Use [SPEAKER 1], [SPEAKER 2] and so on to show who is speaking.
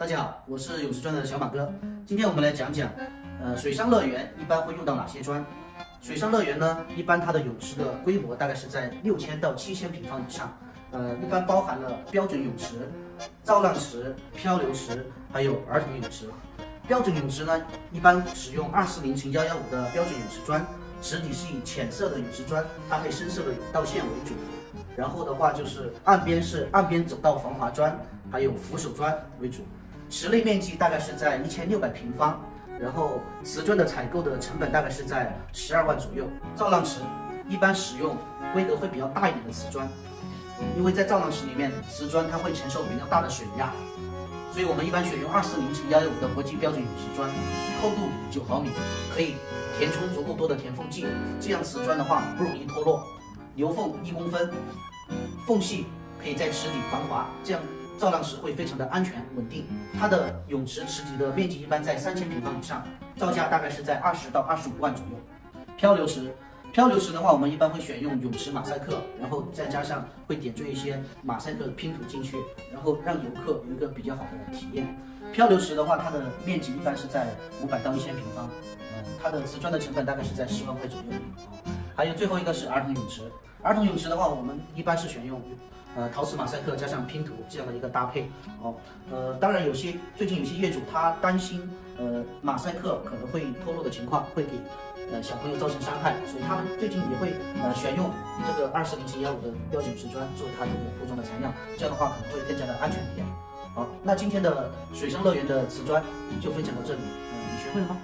[SPEAKER 1] 大家好，我是泳池砖的小马哥。今天我们来讲讲，呃，水上乐园一般会用到哪些砖？水上乐园呢，一般它的泳池的规模大概是在六千到七千平方以上，呃，一般包含了标准泳池、造浪池、漂流池，还有儿童泳池。标准泳池呢，一般使用二四零乘幺幺五的标准泳池砖，池底是以浅色的泳池砖搭配深色的泳道线为主。然后的话就是岸边是岸边走道防滑砖，还有扶手砖为主。池内面积大概是在一千六百平方，然后瓷砖的采购的成本大概是在十二万左右。造浪池一般使用规格会比较大一点的瓷砖，因为在造浪池里面，瓷砖它会承受比较大的水压，所以我们一般选用二四零乘幺幺五的国际标准瓷砖，厚度九毫米，可以填充足够多的填缝剂，这样瓷砖的话不容易脱落。留缝一公分，缝隙可以在池底防滑，这样造浪池会非常的安全稳定。它的泳池池底的面积一般在三千平方以上，造价大概是在二十到二十五万左右。漂流池，漂流池的话，我们一般会选用泳池马赛克，然后再加上会点缀一些马赛克拼图进去，然后让游客有一个比较好的体验。漂流池的话，它的面积一般是在五百到一千平方，嗯，它的瓷砖的成本大概是在十万块左右。还有最后一个是儿童泳池，儿童泳池的话，我们一般是选用，呃，陶瓷马赛克加上拼图这样的一个搭配哦。呃，当然有些最近有些业主他担心，呃，马赛克可能会脱落的情况，会给呃小朋友造成伤害，所以他们最近也会呃选用这个二四零七幺五的标准瓷砖作为它这个铺装的材料，这样的话可能会更加的安全一点。好，那今天的水上乐园的瓷砖就分享到这里，嗯，你学会了吗？